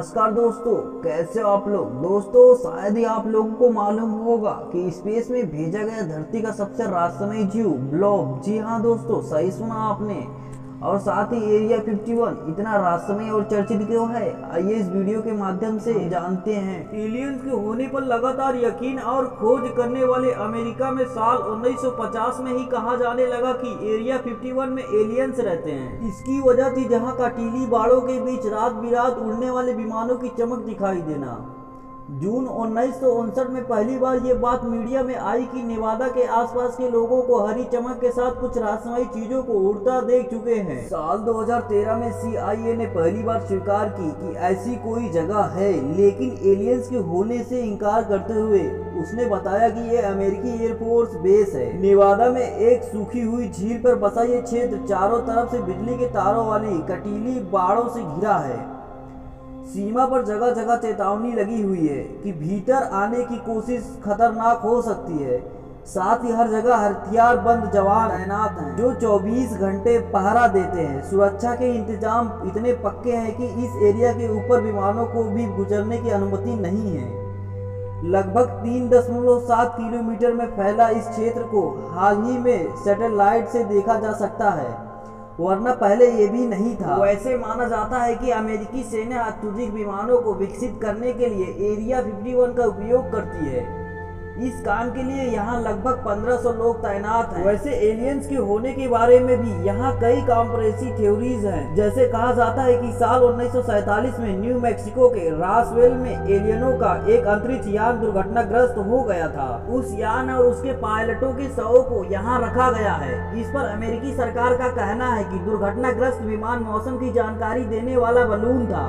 नमस्कार दोस्तों, कैसे हो आप लोग? दोस्तों, शायद ही आप लोगों को मालूम होगा कि स्पेस में भेजा गया धरती का सबसे रहस्यमय जीव ब्लॉब जी हाँ दोस्तों, सही सुना आपने। और साथ ही एरिया 51 इतना रहस्यमय और चर्चित क्यों है? आइए इस वीडियो के माध्यम से जानते हैं। एलियंस के होने पर लगातार यकीन और खोज करने वाले अमेरिका में साल 1950 में ही कहा जाने लगा कि एरिया 51 में एलियंस रहते हैं। इसकी वजह थी जहाँ काटीली बाड़ों के बीच रात बिरात उड़ने वाले विमानों की चमक दिखाई देना। जून उन्नीस सौ उनसठ में पहली बार ये बात मीडिया में आई कि नेवादा के आसपास के लोगों को हरी चमक के साथ कुछ रहस्यमयी चीज़ों को उड़ता देख चुके हैं। साल 2013 में CIA ने पहली बार स्वीकार की कि ऐसी कोई जगह है, लेकिन एलियंस के होने से इनकार करते हुए उसने बताया कि ये अमेरिकी एयरफोर्स बेस है। नेवादा में एक सूखी हुई झील पर बसा ये क्षेत्र चारों तरफ़ से बिजली के तारों वाली कटीली बाड़ों से घिरा है। सीमा पर जगह जगह चेतावनी लगी हुई है कि भीतर आने की कोशिश खतरनाक हो सकती है। साथ ही हर जगह हथियार बंद जवान तैनात हैं, जो 24 घंटे पहरा देते हैं। सुरक्षा के इंतज़ाम इतने पक्के हैं कि इस एरिया के ऊपर विमानों को भी गुजरने की अनुमति नहीं है। लगभग तीन दशमलव सात किलोमीटर में फैला इस क्षेत्र को हाल ही में सैटेलाइट से देखा जा सकता है। वरना पहले ये भी नहीं था। वैसे माना जाता है कि अमेरिकी सेना अत्यधिक विमानों को विकसित करने के लिए एरिया 51 का उपयोग करती है। इस काम के लिए यहाँ लगभग 1500 लोग तैनात हैं। वैसे एलियंस के होने के बारे में भी यहाँ कई कॉम्प्रेसी थ्योरीज हैं। जैसे कहा जाता है कि साल उन्नीस में न्यू मैक्सिको के रासवेल में एलियनों का एक अंतरिक्ष यान दुर्घटनाग्रस्त हो गया था। उस यान और उसके पायलटों के शवों को यहाँ रखा गया है। इस पर अमेरिकी सरकार का कहना है की दुर्घटनाग्रस्त विमान मौसम की जानकारी देने वाला बलून था।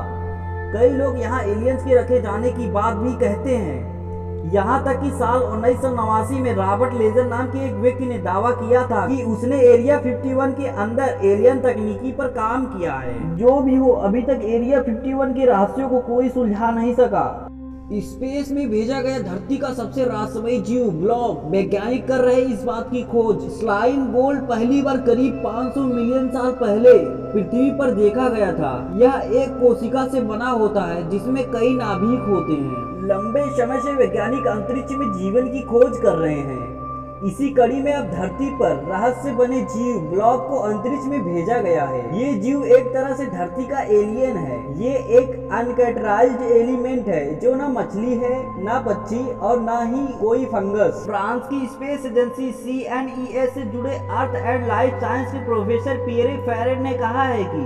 कई लोग यहाँ एलियंस के रखे जाने की बात भी कहते हैं। यहाँ तक कि साल उन्नीस सौ नवासी में रॉबर्ट लेजर नाम के एक व्यक्ति ने दावा किया था कि उसने एरिया 51 के अंदर एलियन तकनीकी पर काम किया है। जो भी हो, अभी तक एरिया 51 के रहस्यों को कोई सुलझा नहीं सका। स्पेस में भेजा गया धरती का सबसे रहस्यमय जीव ब्लॉक वैज्ञानिक कर रहे इस बात की खोज। स्लाइन गोल्ड पहली बार करीब 500 मिलियन साल पहले पृथ्वी पर देखा गया था। यह एक कोशिका से बना होता है, जिसमें कई नाभिक होते हैं। लंबे समय से वैज्ञानिक अंतरिक्ष में जीवन की खोज कर रहे हैं। इसी कड़ी में अब धरती पर रहस्य बने जीव ब्लॉक को अंतरिक्ष में भेजा गया है। ये जीव एक तरह से धरती का एलियन है। ये एक अनकैटराइज्ड एलिमेंट है, जो ना मछली है, ना पक्षी और ना ही कोई फंगस। फ्रांस की space agency C N E S से जुड़े अर्थ एंड लाइफ साइंस के प्रोफेसर पियरे फेरेड ने कहा है की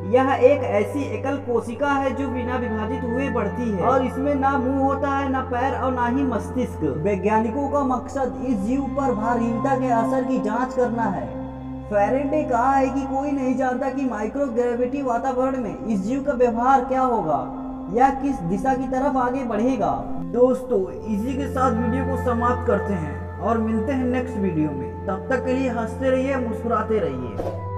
यह एक ऐसी एकल कोशिका है जो बिना विभाजित हुए बढ़ती है। और इसमें ना मुँह होता है ना पैर और ना ही मस्तिष्क। वैज्ञानिकों का मकसद इस जीव पर भारहीनता के असर की जाँच करना है। फेरेड ने कहा है कि कोई नहीं जानता कि माइक्रो ग्रेविटी वातावरण में इस जीव का व्यवहार क्या होगा या किस दिशा की तरफ़ आगे बढ़ेगा। दोस्तों इसी के साथ वीडियो को समाप्त करते हैं और मिलते हैं नेक्स्ट वीडियो में। तब तक के लिए हँसते रहिए मुस्कुराते रहिए।